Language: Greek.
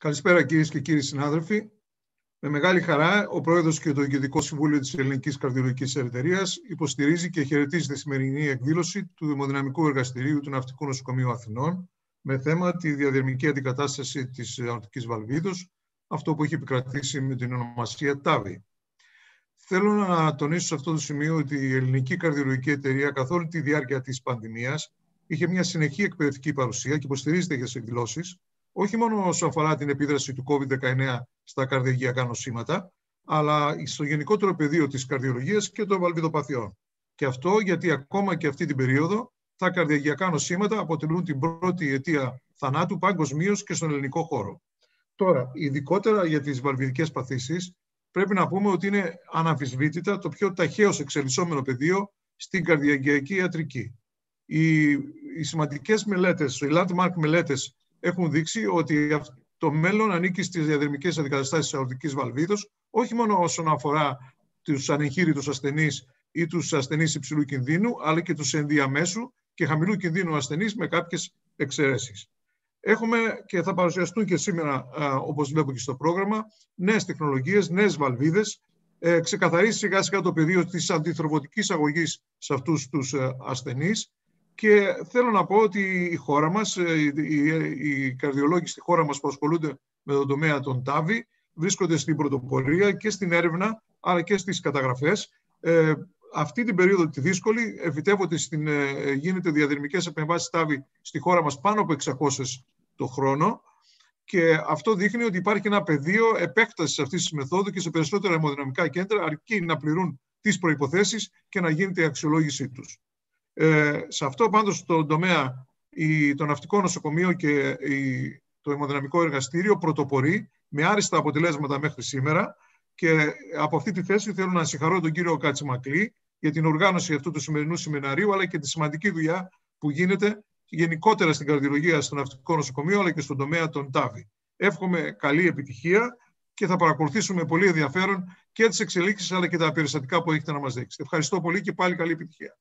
Καλησπέρα κυρίες και κύριοι συνάδελφοι. Με μεγάλη χαρά, ο Πρόεδρος και το Διοικητικό Συμβούλιο της Ελληνικής Καρδιολογικής Εταιρεία υποστηρίζει και χαιρετίζει τη σημερινή εκδήλωση του Δημοδυναμικού Εργαστηρίου του Ναυτικού Νοσοκομείου Αθηνών με θέμα τη διαδερμική αντικατάσταση της αορτική βαλβίδος, αυτό που έχει επικρατήσει με την ονομασία TAVI. Θέλω να τονίσω σε αυτό το σημείο ότι η Ελληνική Καρδιολογική Εταιρεία καθ' όλη τη διάρκεια της πανδημίας είχε μια συνεχή εκπαιδευτική παρουσία και υποστηρίζεται για τις εκδηλώσεις, όχι μόνο όσο αφορά την επίδραση του COVID-19 στα καρδιαγιακά νοσήματα, αλλά στο γενικότερο πεδίο της καρδιολογίας και των βαλβιδοπαθειών. Και αυτό γιατί ακόμα και αυτή την περίοδο τα καρδιαγιακά νοσήματα αποτελούν την πρώτη αιτία θανάτου παγκοσμίως και στον ελληνικό χώρο. Τώρα, ειδικότερα για τις βαλβιδικές παθήσεις, πρέπει να πούμε ότι είναι αναμφισβήτητα το πιο ταχαίως εξελισσόμενο πεδίο στην καρδιαγιακή ιατρική. Οι, οι σημαντικές μελέτες, οι landmark μελέτες έχουν δείξει ότι το μέλλον ανήκει στις διαδερμικές αντικαταστάσεις της αορτικής βαλβίδος, όχι μόνο όσον αφορά τους ανεγχείρητους ασθενείς ή τους ασθενείς υψηλού κινδύνου, αλλά και τους ενδιαμέσου και χαμηλού κινδύνου ασθενείς με κάποιες εξαιρέσεις. Έχουμε και θα παρουσιαστούν και σήμερα, όπως βλέπω και στο πρόγραμμα, νέες τεχνολογίες, νέες βαλβίδες, ε, ξεκαθαρίσει σιγά σιγά το πεδίο της αντιθρομβωτικής αγωγής σε αυτούς τους ε, ασθενείς και θέλω να πω ότι η χώρα μας, ε, οι καρδιολόγοι στη χώρα μας που ασχολούνται με τον τομέα των ΤΑΒΗ βρίσκονται στην πρωτοπορία και στην έρευνα αλλά και στις καταγραφές. Ε, αυτή την περίοδο τη δύσκολη εφητεύονται στην, ε, γίνεται διαδρυμικές επεμβάσεις ΤΑΒΗ στη χώρα μας πάνω από 600 το χρόνο και αυτό δείχνει ότι υπάρχει ένα πεδίο επέκτασης αυτής της μεθόδου και σε περισσότερα αιμοδυναμικά κέντρα αρκεί να πληρούν τις προποθέσει και να γίνεται η αξιολόγησή τους. Ε, σε αυτό πάντως στον τομέα η, το ναυτικό νοσοκομείο και η, το αιμοδυναμικό εργαστήριο πρωτοπορεί με άριστα αποτελέσματα μέχρι σήμερα και από αυτή τη θέση θέλω να συγχαρώ τον κύριο Κατσιμακλή για την οργάνωση αυτού του σημερινού σεμιναρίου αλλά και τη σημαντική δουλειά που γίνεται γενικότερα στην καρδιολογία στο ναυτικό νοσοκομείο αλλά και στον τομέα των ΤΑΒΗ. Εύχομαι καλή επιτυχία και θα παρακολουθήσουμε πολύ ενδιαφέρον και τις εξελίξεις αλλά και τα περιστατικά που έχετε να μας δείξετε. Ευχαριστώ πολύ και πάλι καλή επιτυχία.